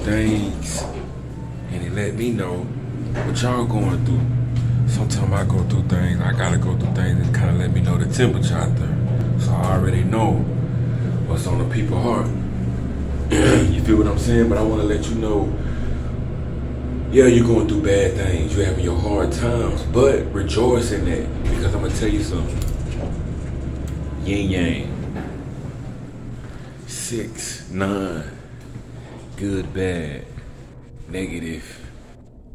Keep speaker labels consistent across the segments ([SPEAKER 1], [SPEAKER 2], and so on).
[SPEAKER 1] things and it let me know what y'all going through. Sometimes I go through things, I gotta go through things and kind of let me know the temperature out there. So I already know what's on the people's heart. you feel what I'm saying? But I wanna let you know, yeah, you're going through bad things, you're having your hard times, but rejoice in that because I'm gonna tell you something. Yin yang. Six, nine, good, bad, negative,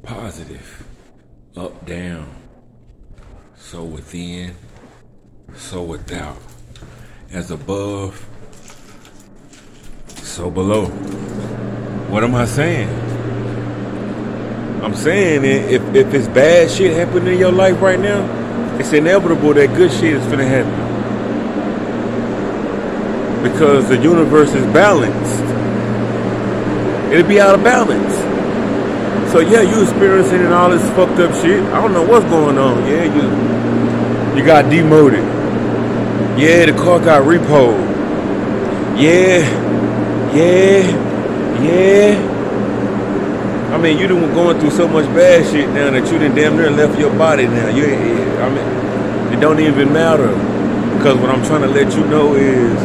[SPEAKER 1] positive, up, down, so within, so without, as above, so below. What am I saying? I'm saying if, if it's bad shit happening in your life right now, it's inevitable that good shit is gonna happen. Because the universe is balanced. It'll be out of balance. So yeah, you experiencing and all this fucked up shit. I don't know what's going on. Yeah, you you got demoted. Yeah, the car got repoed. Yeah, yeah, yeah. I mean, you done going through so much bad shit now that you done damn near left your body now. You, I mean, it don't even matter because what I'm trying to let you know is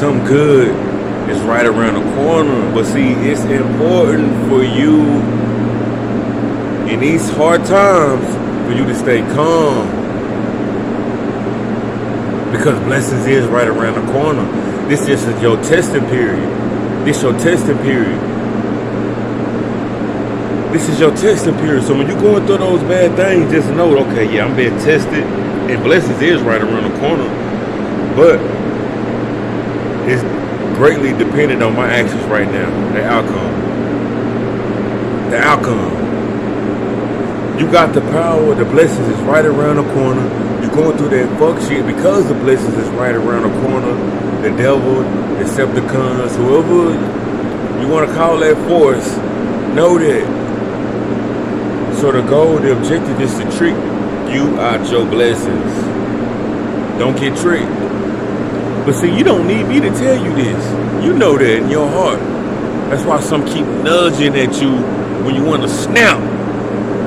[SPEAKER 1] some good is right around the corner. But see, it's important for you in these hard times for you to stay calm because blessings is right around the corner. This is your testing period. This your testing period. This is your testing period. So when you're going through those bad things, just know, okay, yeah, I'm being tested, and blessings is right around the corner. But it's greatly dependent on my actions right now, the outcome. The outcome. You got the power, the blessings is right around the corner. You're going through that fuck shit because the blessings is right around the corner. The devil, the Decepticons, whoever you want to call that force, know that. So the goal, the objective is to trick you out your blessings. Don't get tricked. But see, you don't need me to tell you this. You know that in your heart. That's why some keep nudging at you when you want to snap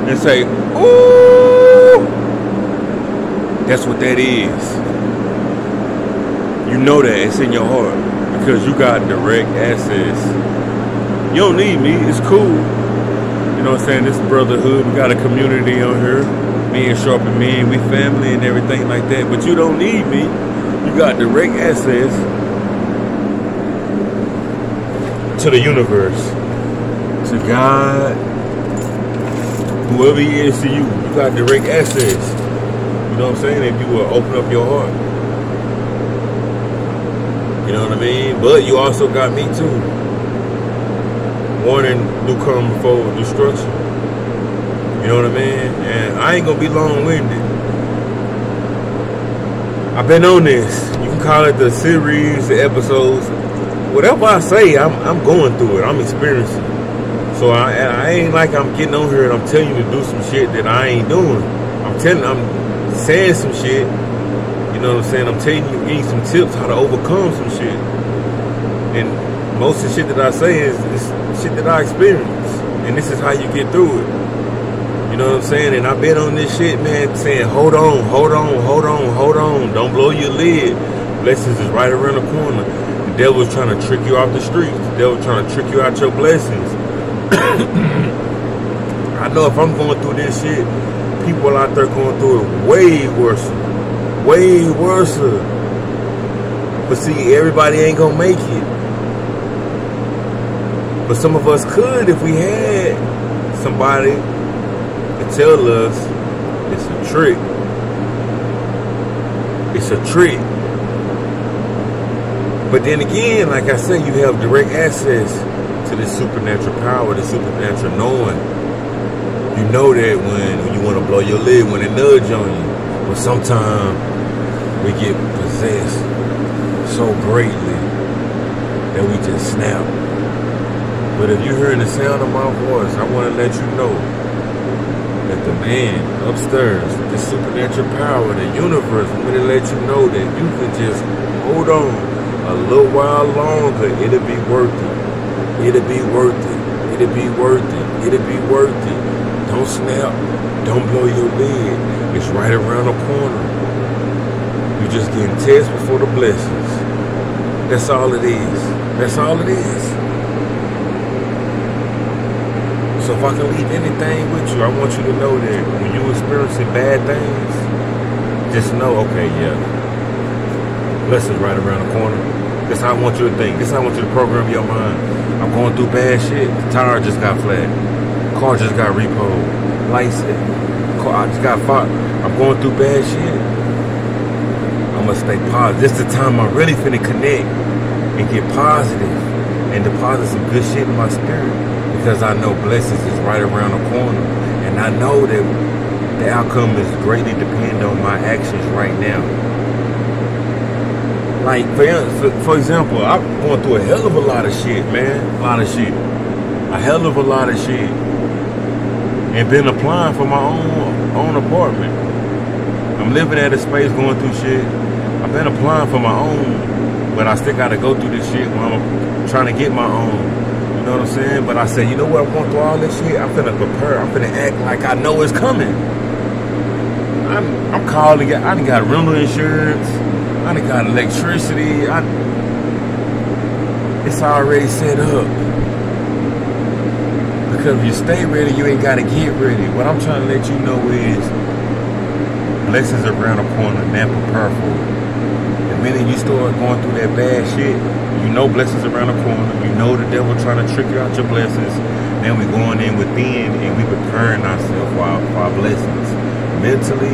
[SPEAKER 1] and say, ooh. That's what that is. You know that it's in your heart because you got direct access. You don't need me. It's cool. You know what I'm saying? This brotherhood. We got a community on here. Me and Sharp and me, we family and everything like that. But you don't need me. You got direct access to the universe, to God, whoever He is to you. You got direct access. You know what I'm saying? If you will open up your heart. You know what I mean? But you also got me too. Warning do come before destruction. You know what I mean? And I ain't gonna be long winded. I've been on this. You can call it the series, the episodes. Whatever I say, I'm, I'm going through it. I'm experiencing. So I, I ain't like I'm getting on here and I'm telling you to do some shit that I ain't doing. I'm telling, I'm saying some shit. You know what I'm saying? I'm telling you, getting some tips how to overcome some shit. And most of the shit that I say is, is shit that I experience. And this is how you get through it. You know what I'm saying? And I've been on this shit, man, saying, hold on, hold on, hold on, hold on. Don't blow your lid. Blessings is right around the corner. The devil's trying to trick you off the streets. The devil's trying to trick you out your blessings. I know if I'm going through this shit, people out there going through it way worse. Way worse. But see, everybody ain't gonna make it. But some of us could if we had somebody tell us it's a trick. It's a trick. But then again, like I said, you have direct access to the supernatural power, the supernatural knowing. You know that when, when you want to blow your lid, when it nudge on you. But sometimes we get possessed so greatly that we just snap. But if you're hearing the sound of my voice, I want to let you know that the man upstairs, the supernatural power, the universe, I'm to let you know that you can just hold on a little while longer. It'll be worth it. It'll be worth it. It'll be worth it. It'll be worth it. Don't snap. Don't blow your lid. It's right around the corner. You're just getting tests before the blessings. That's all it is. That's all it is. So if I can leave anything with you, I want you to know that when you're experiencing bad things, just know, okay, yeah, blessings right around the corner. That's how I want you to think. That's how I want you to program your mind. I'm going through bad shit. The tire just got flat. Car just got repoed. Lights, car, I just got fought. I'm going through bad shit. I'm gonna stay positive. This is the time I'm really finna connect and get positive and deposit some good shit in my spirit because I know blessings is right around the corner. And I know that the outcome is greatly dependent on my actions right now. Like, for, for example, I'm going through a hell of a lot of shit, man. A lot of shit. A hell of a lot of shit. And been applying for my own own apartment. I'm living at a space going through shit. I've been applying for my own, but I still gotta go through this shit when I'm trying to get my own. You know what I'm saying? But I said, you know what? I'm going through all this shit. I'm finna prepare. I'm finna act like I know it's coming. I'm, I'm calling. I done got rental insurance. I done got electricity. I, it's already set up. Because if you stay ready, you ain't gotta get ready. What I'm trying to let you know is blessings around the corner. Now prepare for it. Minute you start going through that bad shit, you know blessings around the corner. You know the devil trying to trick you out your blessings. Then we going in within and we preparing ourselves for our, for our blessings. Mentally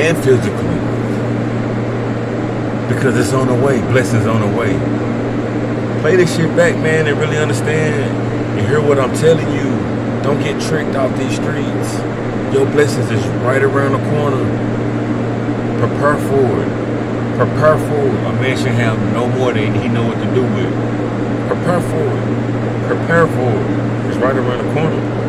[SPEAKER 1] and physically. Because it's on the way. Blessings on the way. Play this shit back, man, and really understand and hear what I'm telling you. Don't get tricked off these streets. Your blessings is right around the corner. Prepare for it. Prepare for it. A man should have no more than he know what to do with. Prepare for it. Prepare for it. It's right around the corner.